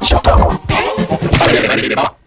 Shut up!